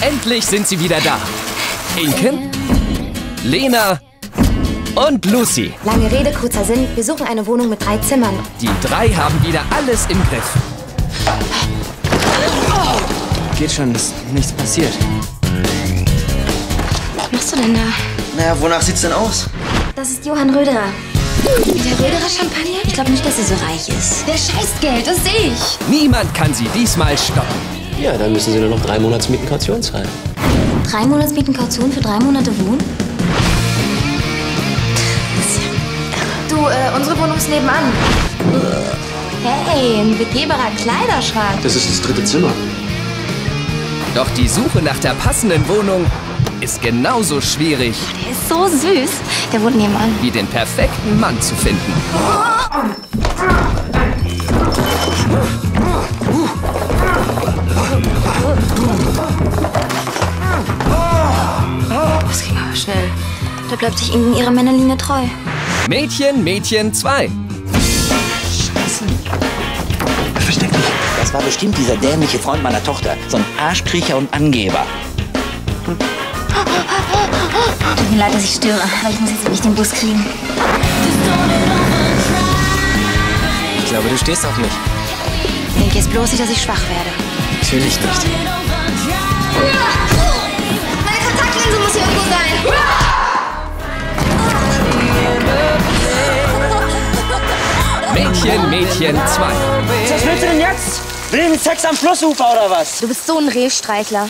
Endlich sind sie wieder da. Inken, Lena und Lucy. Lange Rede, kurzer Sinn. Wir suchen eine Wohnung mit drei Zimmern. Die drei haben wieder alles im Griff. Geht schon, ist nichts passiert. Was machst du denn da? Naja, wonach sieht's denn aus? Das ist Johann Röderer. Der Röderer Champagner? Ich glaube nicht, dass er so reich ist. Der scheißt Geld, das sehe ich. Niemand kann sie diesmal stoppen. Ja, dann müssen Sie nur noch drei Monatsmieten Kaution zahlen. Drei Monatsmieten Kaution für drei Monate Wohnen? Du, äh, unsere Wohnung ist nebenan. Hey, ein begehbarer Kleiderschrank. Das ist das dritte Zimmer. Doch die Suche nach der passenden Wohnung ist genauso schwierig, Der ist so süß. Der wohnt nebenan. wie den perfekten Mann zu finden. Das schnell. Da bleibt sich ihnen ihre Männerlinie treu. Mädchen, Mädchen 2. Versteck dich. Das war bestimmt dieser dämliche Freund meiner Tochter. So ein Arschkriecher und Angeber. Tut mir leid, dass ich störe, aber ich muss jetzt wirklich den Bus kriegen. Ich glaube, du stehst auf mich. Denk jetzt bloß nicht, dass ich schwach werde. Natürlich nicht. Meine Mädchen, Mädchen 2. Was willst du denn jetzt? Will mit Sex am Flussufer oder was? Du bist so ein Rehstreichler.